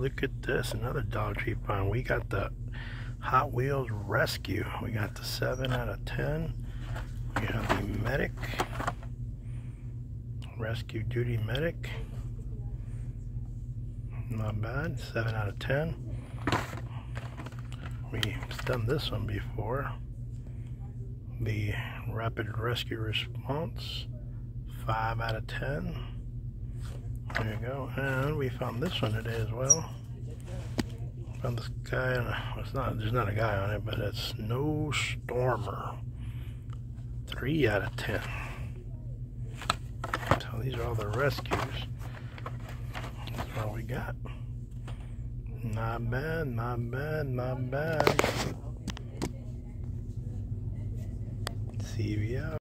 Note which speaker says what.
Speaker 1: look at this. Another Dollar Tree find. We got the Hot Wheels Rescue. We got the 7 out of 10. We have the Medic. Rescue Duty Medic. Not bad. 7 out of 10. We've done this one before. The Rapid Rescue Response. 5 out of 10. There you go. And we found this one today as well. Found this guy on a, well, it's not, there's not a guy on it, but it's Snow Stormer. 3 out of 10. So these are all the rescues. That's all we got. Not bad, not bad, not bad. CVO.